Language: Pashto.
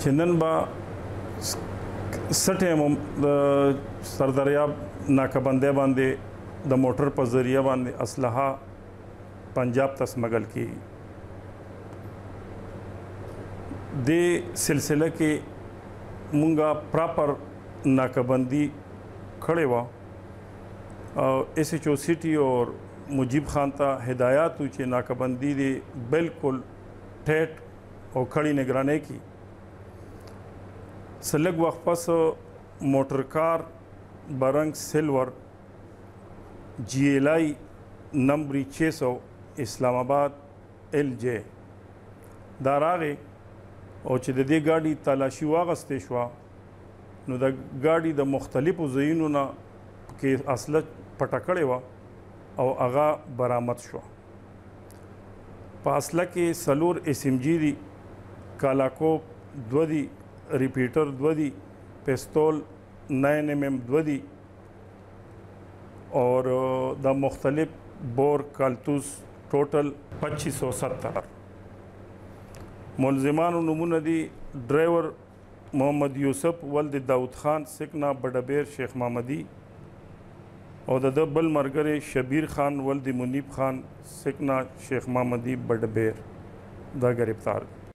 چې نن به سټه هم د سردریاب ناکبندې باندې د موټر په ذریعہ باندې اسلحه پنجاب ته سمګل کی د سلسله کې مونږه پراپر ناکبندی کړې و او ایس ایچ او سیټي او مجیب خان ته هدایات و چې ناکبندی دی بالکل ټیټ او کړی نگرانه کی سلګ وخت پس موټر کار برنګ سلور جی ایل آئی نمبر 600 اسلام آباد ایل جی دا راغی او چې د دې ګاډي تلاشي واغستې شو نو د ګاډي د مختلفو ځایونو نه کې اصله پټکړې و او هغه برآمد شو په اصله کې سلور ایس ایم جی دي کالاکوپ دو دي ریپیټر دو دي پستول نائن ایم ایم دو دي اور دا مختلف بور کالتوس ټوټل 2570 ملزمانو نمونه دي ډرایور محمد یوسف ولد داود خان سکنه بډبیر شیخ محمدي او د ده بل مرګری شبیر خان ولد منیب خان سکنه شیخ محمدي بډبیر دا ګرفتار دي.